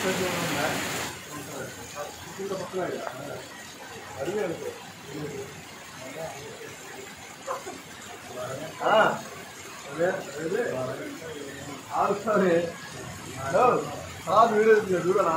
ஆறு sir sir வீடு இருக்கு தூரம்ண்ணா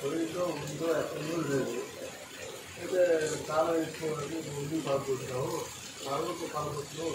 పొలిటికో ఉందో ఎక్కడో లేదు అయితే చాలా ఎక్కువ ఉంది పడకూడదు నాలుగు పడకూడదు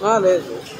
Valeu. Ah, né?